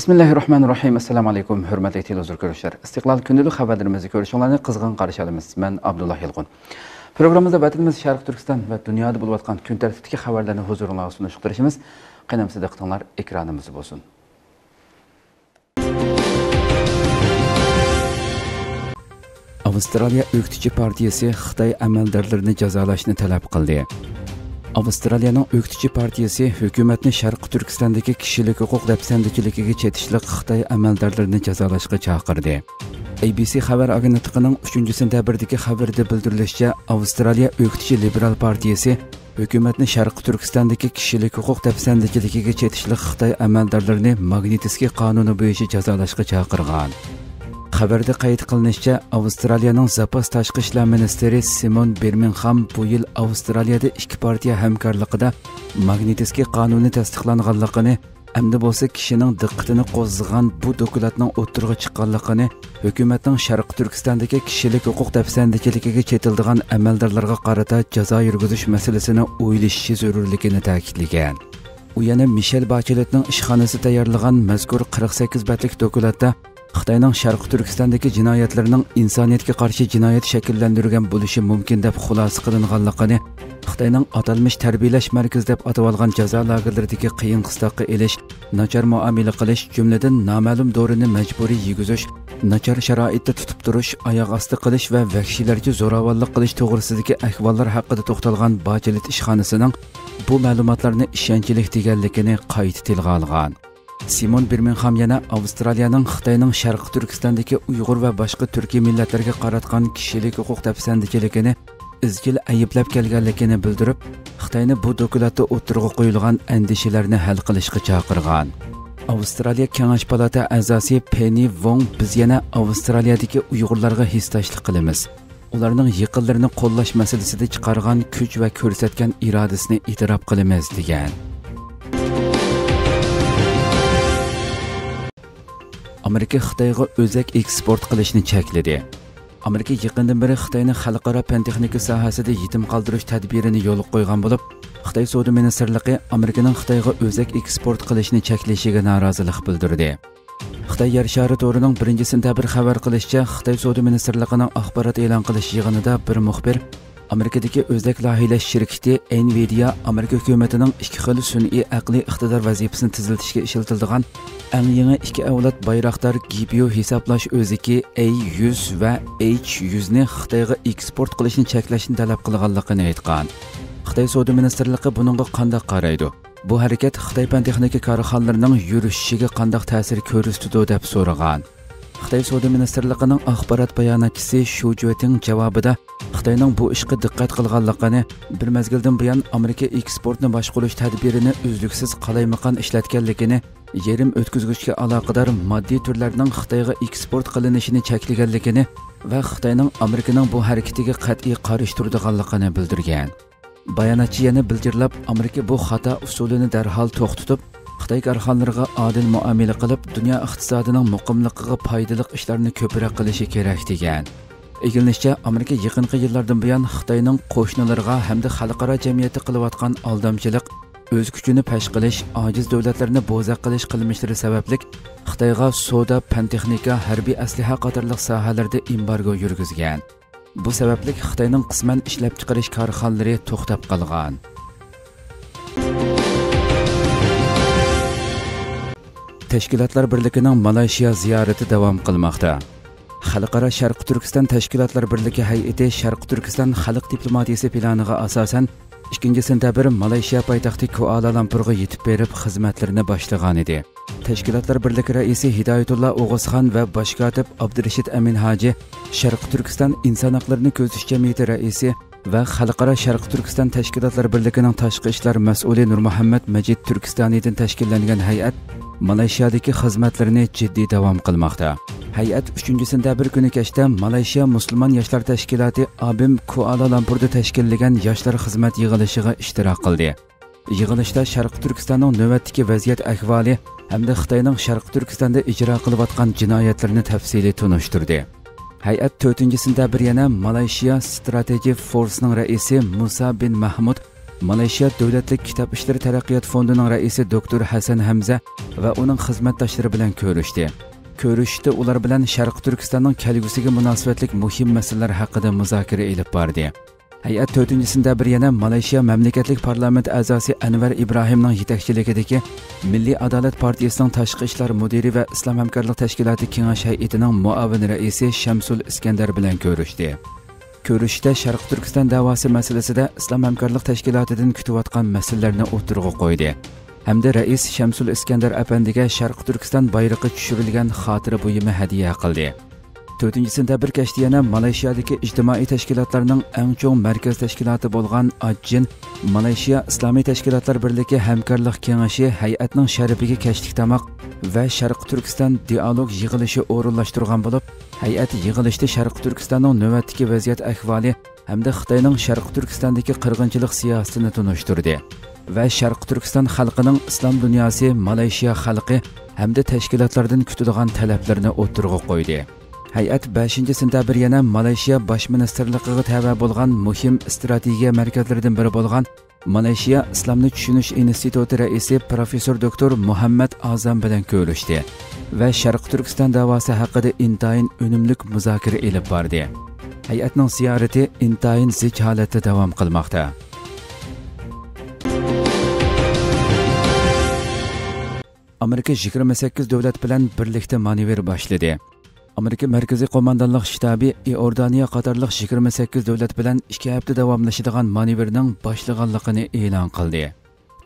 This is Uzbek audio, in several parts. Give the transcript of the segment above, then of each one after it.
Bismillahirrahmanirrahim. Assalamu alaykum, hörmətli televizor görüşlər. İstiqlal gündəlik xəbərlərimizi görüşənlərinə qızğın qarşılayırıq. Mən Abdullah Yılğun. Proqramımızda vətənimiz Şərq Türkistan və dünyada olub atqan gün tərtibdəki xəbərlərini huzurunuza sunuşduruşumuz. Qənimsə diqqətinizlər ekranımız olsun. Avstraliya Ürkütçü Partiyası Xitay əməldarlarını cəzalaşını tələb qıldı. Австралияның өктүчү партиясы hükümetni Шаркы Түркістандагы кишилик укук лапсандычылыгыга жетишлик Кытай амалдарларын жазалашка чакырды. ABC хабар агенттигинин 3-сентябрдеги хабарда билдирилишчә, Австралия өктүчү либерал партиясы hükümetni Шаркы Түркістандагы кишилик укук лапсандычылыгыга жетишлик Кытай амалдарларын Магнитский кануну буенча жазалашка чакырган. Xabarda qayd qilinishicha avstraliyaning zapas tashqi ishlar ministri simon birmingham bu yil avstraliyada ikki partiya hamkorligida magnitiskiy qonuni tasdiqlanganligini hamda bo'lsa kishining diqqatini qo'zg'agan bu dokladning o'tirg'i chiqqanligini hukumatning sharqi turkistondagi kishilik huquq dafsandichiligiga chetildigan amaldorlarga qarata jazo yurgizish masalasini o'ylashi zarurligini ta'kidlagan. U yana mishel bacheletning ishxonasi tayyorlagan mazkur 48 batlik dokladda xitoyning sharqi turkistondagi jinoyatlarning insoniyatga qarshi jinoyat shakllantirgan bo'lishi mumkin deb xulosa qilinganligini xitoyning atalmish tarbiyalash markazi deb atab olgan jazo lagerlaridagi qiyin qistoqqa elish nachar muomala qilish jumladan noma'lum dorini majburiy yegizish nachar sharoitda tutib turish oyoq osti qilish va vahshiylarga zo'ravonlik qilish to'g'risidagi ahvollar haqida to'xtalgan bajilit ishxonasining bu ma'lumotlarni ishonchli deganligini qayta tilga olgan simon birmingham yana avstraliyaning xitoyning sharqi turkistondagi uyg'ur va boshqa turkiy millatlarga qaratgan kishilik huquq dafsandichiligini izchil ayblab kelganligini bildirib xitoyni bu dokladda o'tirg'a qo'yilgan andishalarni hal qilishga chaqirgan. Avstraliya kengash palata a'zosi penni vong biz yana avstraliyadagi uyg'urlarga hissdoshlik qilamiz. Ularning yiqinlarini qo'llash masalasida chiqargan kuch va ko'rsatgan irodasini e'tirof qilamiz degan. Amerika xitoyga o'zak eksport qilishni chekladi. Amerika yaqindan beri xitoyni xalqaro fan texnika sohasida yetim qoldirish tadbirini yo'lga qo'ygan bo'lib xitoy savdo ministrligi amerikaning xitoyga o'zak eksport qilishni cheklashiga norozilik bildirdi. Xitoy yer shari to'rining birinchi sentabr xabar qilishicha xitoy savdo ministrligining axborot e'lon qilish yig'inida bir amerikadagi o'zak loyihalash shirkati nvidia amerika hukumatining ikki xil sun'iy aqliy iqtidor vazifasini tiziltishga ishlatiladigan eng yangi ikki avlod bayroqdor gpu hisoblash o'ziki a 100 va h 100 ni xitoyga eksport qilishni cheklashni talab qilganligini aytgan. Xitoy savdo ministrligi buningga qanday qaraydi? Bu harakat xitoy pan texnika korxonalarining yurishishiga qanday ta'sir ko'rsatadi deb so'ragan. Xitoy savdo ministrligining axborot bayonotchisi shu jueting javobida xitoyning bu ishga diqqat qilganligini bir mezgildan buyon amerika eksportni boshqarish tadbirini uzluksiz qalaymaqon ishlatganligini yerim o'tkazgichga aloqador moddiy turlarning xitoyga eksport qilinishini cheklaganligini va xitoyning amerikaning bu harakatiga qat'iy qarish turdiganligini bildirgan. Bayonotchi yana bildirlab amerika bu xato usulini darhol to'xtatib xitoy korxonalariga odil muomala qilib dunyo iqtisodining muqimligiga foydali ishlarni ko'proq qilishi kerak degan Egilishcha Amerika yaqinqi yillardan buyon Xitoyning qo'shnilariga hamda xalqaro jamiyatda qilayotgan aldamchilik, o'z kuchini pash qilish, ojiz davlatlarni bo'zaq qilish qilmishlari sababli Xitoyga savdo, pan-texnika, harbiy asliha qatorliq sohalarda embargo yurgizgan. Bu sababli Xitoyning qisman ishlab chiqarish korxonalari to'xtab qolgan. Təşkilatlar Birliğinin Malayziya ziyarəti davam qılmaqda. Xalqara Şərqi Türkistan Təşkilatlar Birliyi heyəti Şərqi Türkistan xalq diplomatiyası planına əsasən 2 sentyabr Malayziya paytaxtı Kuala Lumpurga yetib berib xizmətlərini başlagan idi. Təşkilatlar Birliyi rəisi Hidayətullah Oğuzxan və baş katib Abdurəşid Əmin Hacı Şərqi Türkistan İnsan Hüquqlarını Gözətiş Cəmiyyəti rəisi va xalqaro sharqi turkiston tashkilotlar birligining tashqi ishlar mas'uli nurmuhammad majid turkistoniydan tashkillangan hay'at malayziyadagi xizmatlarini jiddiy davom qilmoqda. Hay'at 3 sentabr kuni kechda malayziya musulmon yoshlar tashkiloti abim kuala lampurda tashkillagan yoshlar xizmat yig'ilishiga ishtirok qildi. Yig'ilishda sharqi turkistonning navbatdagi vaziyat ahvoli hamda xitoyning sharqi turkistonda ijro qilayotgan jinoyatlarni tafsiliy tunishtirdi. Hay'at 4 sentabr yana malayziya strategic forcening raisi musa bin mahmud malayziya davlatlik kitob ishlari taraqqiyot fondining raisi doktor hasan hamza va uning xizmatdoshlari bilan ko'rishdi. Ko'rishda ular bilan sharqi turkistonning kelgusiga munosabatlik muhim masalalar haqida muzokara ilib bordi. Hay'at to'rtinchi sentabr yana malayziya mamlakatlik parlament a'zosi anvar ibrohimning yetakchiligidagi milliy adolat partiyasining tashqi ishlar mudiri va islom hamkorlik tashkiloti kengash hay'atining muavin raisi shamsul iskandar bilan ko'rishdi. Ko'rishda sharq turkiston davosi masalasida islom hamkorlik tashkilotidan kutayotgan masalalarni o'tirg'a qo'ydi. Hamda rais shamsul iskandar apandiga sharq turkiston bayrog'i tushirilgan xotira buyumi hadya qildi. To'rtinchi sentabr kashda yana malayshiyadagi ijtimoiy tashkilotlarning eng cho'ng markaz tashkiloti bo'lgan ajin malayziya islomiy tashkilotlar birligi hamkorlik kengashi hay'atning sharifiga kashlik tamoq va sharqi turkiston dialog yig'ilishi o'rinlashtirgan bo'lib hay'at yig'ilishda sharqi turkistonning navbatdagi vaziyat ahvoli hamda xitoyning sharqi turkistondagi qirg'inchilik siyosatini tunishtirdi va sharqi turkiston xalqining islom dunyosi malayziya xalqi hamda tashkilotlardan kutilgan talablarni o'tirg'a qo'ydi. Hay'at 5 sentabr yana malayziya bosh ministrligiga tava bo'lgan muhim strategiya markazlaridan biri bo'lgan malayziya islomni tushunish instituti raisi professor doktor muhammad azam bilan ko'rishdi va sharq turkiston davosi haqida intayin unumlik muzokara ilib bordi. Hay'atning ziyorati intayin zich holatda davom qilmoqda. Amerika 28 davlat bilan birlikda manevr boshladi amerika markaziy qo'mondonlik shtabi iordaniya qatorliq 28 davlat bilan 2 hafta davomlashadigan manevrning boshlaganligini e'lon qildi.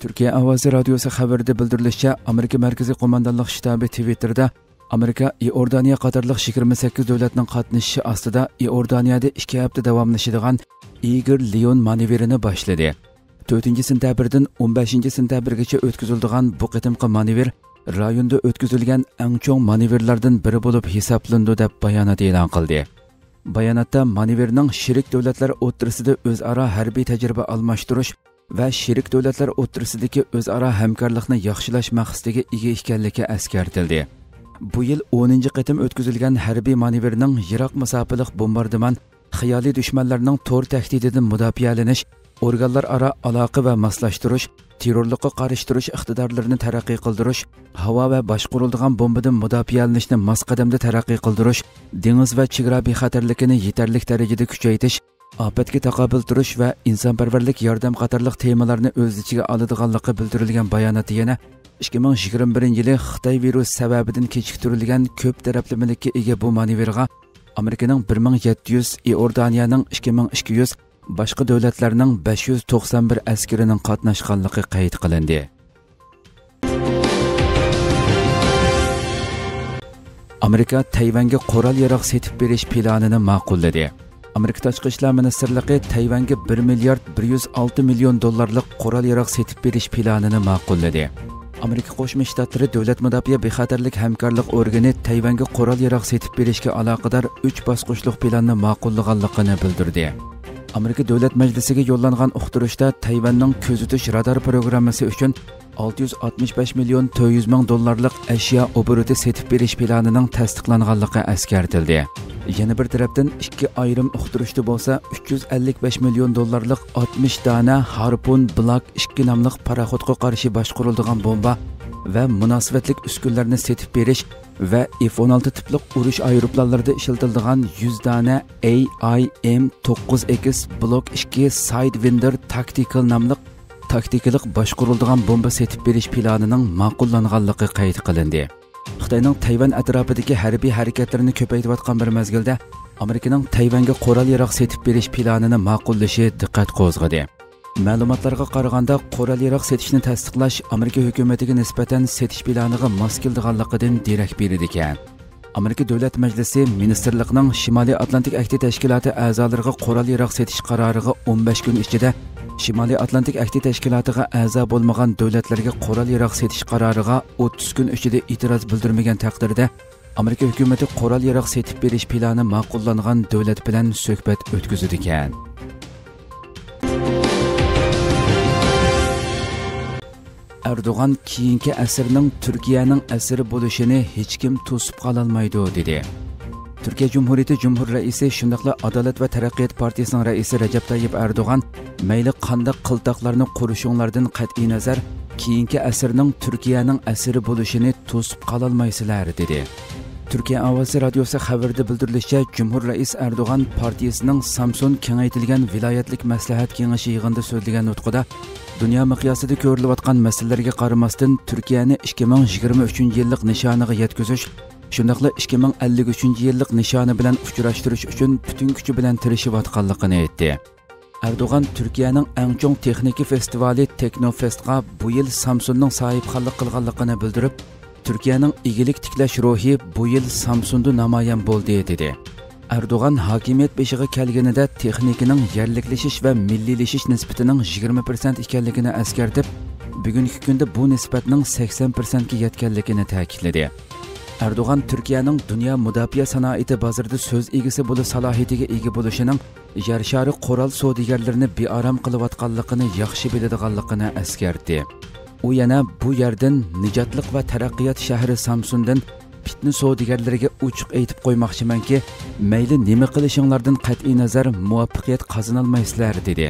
Turkiya ovozi radiosi xabarida bildirilishicha amerika markaziy qo'mondonlik shtabi twitterda amerika iordaniya qatorliq 28 davlatning qatnashishi ostida iordaniyada 2 hafta davomlashadigan igor leon manevrini boshladi. 4 sentabrdan 15 sentabrgacha o'tkaziladigan bu rayonda o'tkazilgan eng cho'ng manevrlardan biri bo'lib hisoblandi deb bayonot e'lon qildi. Bayonotda manevrning shirik davlatlar o'ttirisida o'zaro harbiy tajriba almashtirish va shirik davlatlar o'ttirisidagi o'zaro hamkorlikni yaxshilash maqsadiga ega ekanligi eskartildi. Bu yil 10 qitim o'tkazilgan harbiy manevrning yiroq masofalik bombardimon xiyoliy dushmanlarning to'r tahdididan mudofialanish organlar ara aloqa va moslashtirish terrorlikqa qarshi turish iqtidorlarini taraqqiy qildirish havo va boshqariladigan bombadan mudofaalanishni mos qadamda taraqqiy qildirish dengiz va chegara bexatarligini yetarli darajada kuchaytirish ofatga taqobil turish va insonparvarlik yordam qatorliq temalarni o'z ichiga oladiganligi bildirilgan bayonoti yana 2021 yili xitoy virus sababidan kechiktirilgan ko'p taraflamalikka ega bu manevrga amerikaning 1700 iordaniyaning 2200 boshqa davlatlarning 591 askarining qatnashganligi qayd qilindi. Amerika tayvanga qurol yaroq setib berish planini ma'qulladi. Amerika tashqi ishlar ministrligi tayvanga 1 milliard 106 million dollarlik qurol yaroq setib berish planini ma'qulladi. Amerika qo'shma shtatlari davlat mudofaa bexatarlik hamkorlik organi tayvanga qurol yaroq setib berishga aloqador 3 bosqichli planni ma'qullaganligini bildirdi. Amerika Dövlət Məclisiga yollanğan uqturuşda Tayvanning ko'zitish radar programmasi uchun 665 million 400 ming dollarlıq əşya oburuti setib beriş planının təsdiqlanğanlığı əskərtildi. Yana bir tarafdan ikki ayrim uqturishda bo'lsa 355 million dollarlıq 60 dana Harpun Black 2 nomliq paraxodga qarshi boshquriladigan bomba va munosabatlik uskunlarni setib berish va F-16 tipli urush aeroplanlarida ishlatiladigan 100 dona AIM-9X Block 2 Sidewinder Tactical nomli taktikalik boshqariladigan bomba setib berish planining ma'qullanganligi qayd qilindi. Xitoyning Tayvan atrofidagi harbiy harakatlarini ko'paytirayotgan bir mezgilda Amerikaning Tayvanga qurol yarog' setib berish planini ma'qullashi diqqat qo'zg'adi. Ma'lumotlarga qaraganda qurol yaroq setishni tasdiqlash amerika hukumatiga nisbatan setish planiga mos keldiganligidan derak beradi ekan. Amerika davlat majlisi ministrlikning shimoliy atlantik akti tashkiloti a'zolariga qurol yaroq setish qaroriga 15 kun ichida shimoliy atlantik akti tashkilotiga a'zo bo'lmagan davlatlarga qurol yaroq setish qaroriga 30 kun ichida e'tiroz bildirmagan taqdirda amerika hukumati qurol yaroq setib berish plani ma'qullangan davlat bilan suhbat o'tkazadi ekan. Erdoğan keyingi əsrinin Türkiyənin əsri bo'lishini hech kim to'sib qololmaydi dedi. Türkiyə Cumhuriyyəti Cumhur rəisi şundaqla Adalet və Tərəqqiyat Partiyasının rəisi Rəcəb Tayyib Erdoğan məyli qandaq qıltaqlarını quruşunlardan qət'i nəzər keyinki əsrinin Türkiyənin əsri bo'lishini to'sib qololmaysizlar dedi. Türkiyə Avazı Radiosu xəbərdə bildirilishicha Cumhur rəis Erdoğan partiyasining Samsun kengaytilgan viloyatlik maslahat kengashi yig'inida so'zlagan nutqida dunyo miqyosida ko'rilayotgan masalalarga qaramasdan turkiyani 2023 yillik nishoniga yetkazish shundoqla 2053 yillik nishoni bilan uchrashtirish uchun butun kuchi bilan tirishayotganligini aytdi. Erdo'g'an turkiyaning eng chong texnika festivali teknofestga bu yil samsunning sohibxonlik qilganligini bildirib turkiyaning igilik tiklash ruhi bu yil samsunda namoyon bo'ldi dedi Erdoğan hakimiyet beşiği kelgenide texnikinin yerlikleşiş ve millileşiş nispetinin 20% ekanligini askertip, bugünkü kunda bu nisbatning 80%ga yetganligini ta'kidladi. Erdoğan Türkiye'nin dünya müdafiə sanayi bazarda söz egisi bulu salahiyetiga ega bo'lishinin yarşarı qoral savdogarlarini bearam qilayotganligini yaxshi biladiganligini askertdi. U yana bu yerdan Nijatliq va Taraqqiyot shahri Samsundan fitna savdogarlariga ochiq aytib qo'ymoqchimanki mayli nima qilishinglardan qat'iy nazar muvaffaqiyat qozonolmaysizlar dedi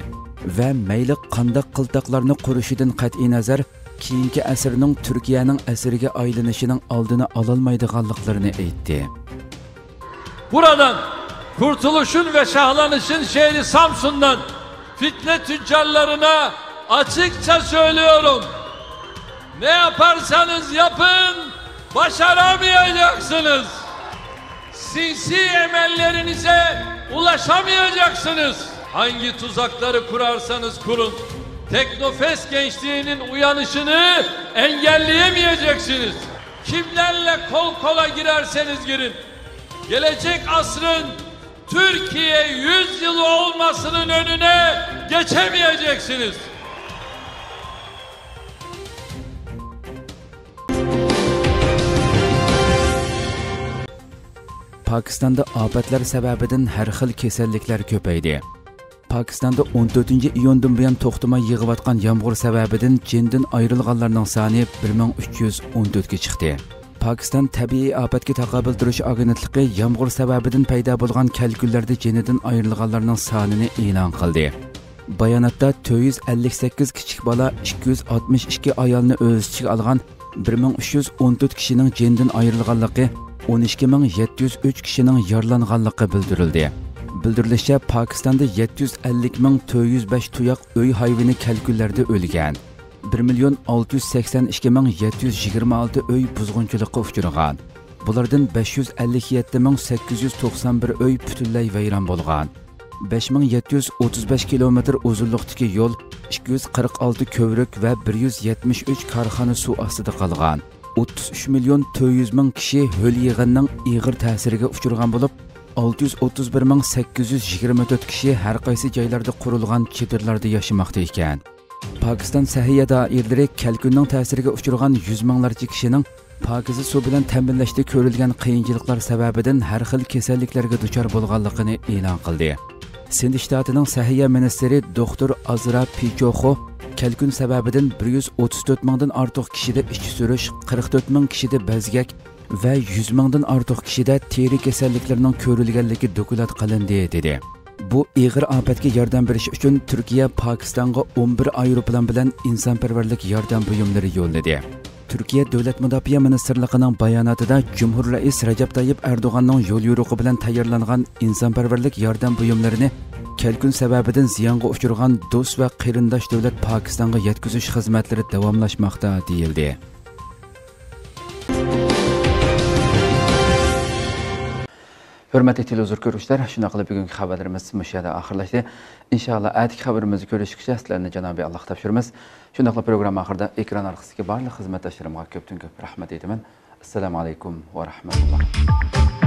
va mayli qandoq qiltoqlarni qurishidan qat'iy nazar keyingi asrning turkiyaning asriga aylanishining oldini ololmaydiganliklarini aytdi buradan kurtuluşun ve şahlanışın şehri Samsun'dan fitne tüccarlarına açıkça söylüyorum. Ne yaparsanız yapın başaramayacaksınız. Sinsi emellerinize ulaşamayacaksınız. Hangi tuzakları kurarsanız kurun. Teknofest gençliğinin uyanışını engelleyemeyeceksiniz. Kimlerle kol kola girerseniz girin. Gelecek asrın Türkiye 100 yılı olmasının önüne geçemeyeceksiniz. Pakistanda afətlər səbəbindən hər xil kasalliklər köpəydi. Pakistanda 14-cü iyundan bu yan toxtuma yığıvatqan yağmur səbəbindən cindən ayrılğanların sani 1314-ə çıxdı. Pakistan təbii afətə təqabül duruş agentliyi yağmur səbəbindən peyda bolğan kəlgüllərdə cindən ayrılğanların sanını elan qıldı. Bayanatda 458 kiçik bala 262 ayalını öz içinə alğan 1314 kişinin cindən ayrılğanlığı 12703 kishining yaralanganligi bildirildi. Bildirilishicha pokistonda 750405 tuyoq uy hayvoni kalkullarda o'lgan. 1 million 682 ming 726 uy buzg'unchilikqa uchragan bulardan 557 ming 891 uy butunlay vayron bo'lgan. 5735 kilometr uzunlikdagi yo'l 246 ko'vrik va 173 korxona suv ostida qolgan 33 миллион 200 мың кіші өл иғынның иғыр тәсіріге ұшырған болып, 631 мың 824 кіші әр қайсы жайларда құрылған чедерларда яшымақты екен. Pakistan Səhiyə dairələri kəlkünün təsirinə uçurğan 100 minlərcə kişinin Pakizi su bilan təminləşdə görülən qiyinçiliklər səbəbindən hər xil kasalliklərə düçar bolğanlığını elan qıldı. Sind ştatının Səhiyə ministri Dr. Azra Pichoxo Kelkün səbəbidin 134 mingdən artıq kişidə içki sürüş, 44 ming kişidə bəzgək və 100 mingdən artıq kişidə teri kasalliklərinin görülgənliyi dokulat qılındı dedi. Bu iğir afətə yardım veriş üçün Türkiyə Pakistanğa 11 aeroplan bilan insanpərvərlik yardım buyumları yolladı. Türkiye Devlet Müdafiə Ministerliğinin bayanatında Cumhur Reis Recep Tayyip Erdoğan'ın yol yürüyüşü bilen tayarlanan insanperverlik yardım buyumlarını kelkün sebebinden ziyanğa uçurgan dost ve qırındaş devlet Pakistan'a yetkiziş hizmetleri devamlaşmakta deyildi. Hurmatli televizor ko'ruvchilar shunaqa qilib bugungi xabarlarimiz shu yerda oxirlashdi. Inshaalloh atigi xabarimizni ko'rishguncha sizlarni janobiy alloh topshiramiz. Shundoq qilib programma oxirida ekran orqasidagi barliq xizmatdoshlarimga ko'pdan ko'p rahmat aytaman. Assalomu alaykum va rahmatulloh.